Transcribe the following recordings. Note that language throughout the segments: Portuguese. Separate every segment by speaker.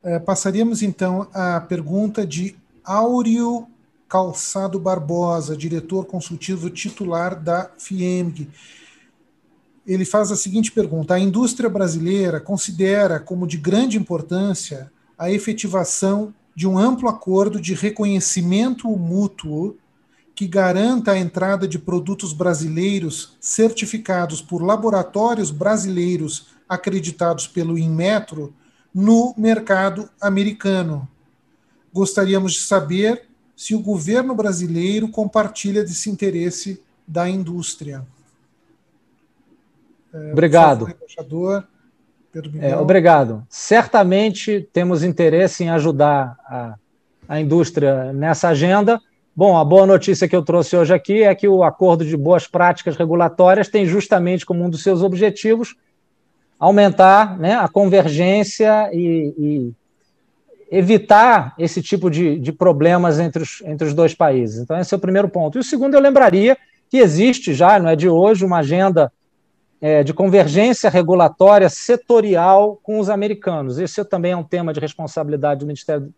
Speaker 1: É, passaríamos então à pergunta de Áureo Calçado Barbosa, diretor consultivo titular da FIEMG. Ele faz a seguinte pergunta: A indústria brasileira considera como de grande importância a efetivação de um amplo acordo de reconhecimento mútuo que garanta a entrada de produtos brasileiros certificados por laboratórios brasileiros acreditados pelo Inmetro no mercado americano. Gostaríamos de saber se o governo brasileiro compartilha desse interesse da indústria.
Speaker 2: É, obrigado. É, obrigado. Certamente temos interesse em ajudar a, a indústria nessa agenda. Bom, a boa notícia que eu trouxe hoje aqui é que o Acordo de Boas Práticas Regulatórias tem justamente como um dos seus objetivos aumentar né, a convergência e, e evitar esse tipo de, de problemas entre os, entre os dois países. Então, esse é o primeiro ponto. E o segundo, eu lembraria que existe já, não é de hoje, uma agenda é, de convergência regulatória setorial com os americanos. Esse também é um tema de responsabilidade do Ministério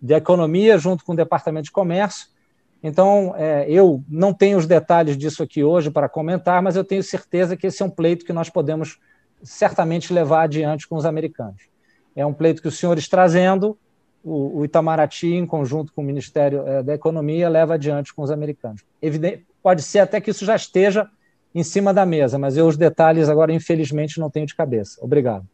Speaker 2: da Economia, junto com o Departamento de Comércio. Então, é, eu não tenho os detalhes disso aqui hoje para comentar, mas eu tenho certeza que esse é um pleito que nós podemos certamente levar adiante com os americanos. É um pleito que os senhores trazendo, o, o Itamaraty, em conjunto com o Ministério é, da Economia, leva adiante com os americanos. Evidente, pode ser até que isso já esteja em cima da mesa, mas eu os detalhes agora, infelizmente, não tenho de cabeça. Obrigado.